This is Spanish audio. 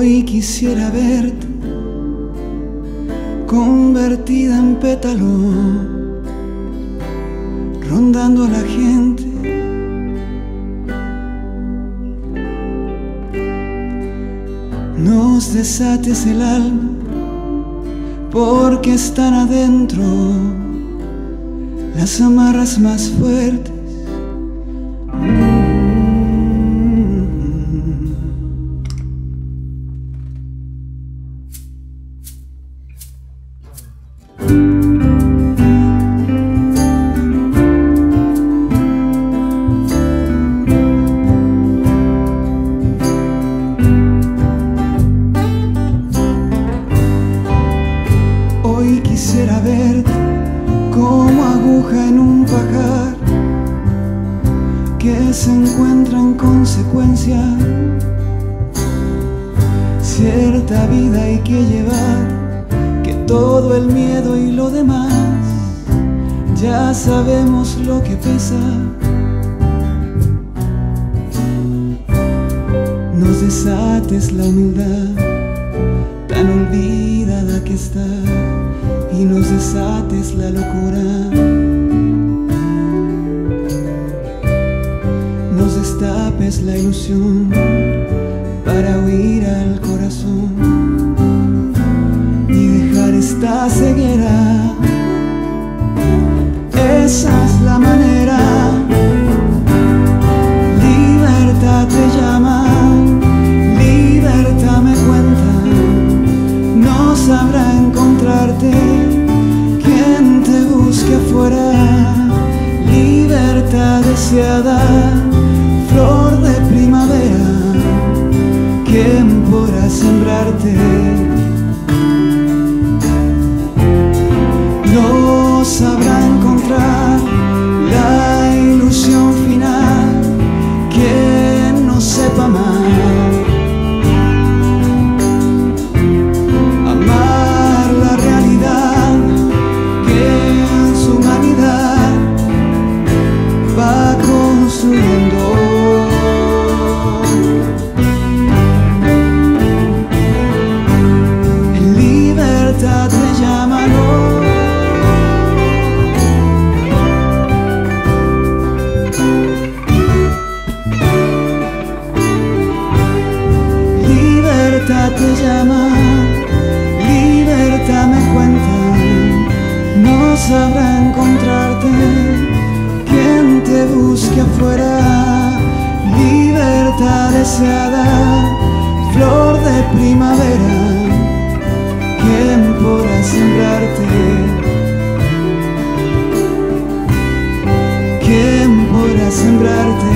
Hoy quisiera verte convertida en pétalo, rondando a la gente. Nos desates el alma porque están adentro las amarras más fuertes. Como aguja en un pajar que se encuentra en consecuencia. Cierta vida hay que llevar, que todo el miedo y lo demás, ya sabemos lo que pesa. Nos desates la humildad tan olvidada que está y nos desates la locura. Nos destapes la ilusión para huir al corazón y dejar esta ceguera. Esa es la Flor de primavera, ¿quién podrá sembrarte? Sabrá encontrarte quien te busque afuera. Libertad deseada, flor de primavera, quien podrá sembrarte. ¿Quién podrá sembrarte?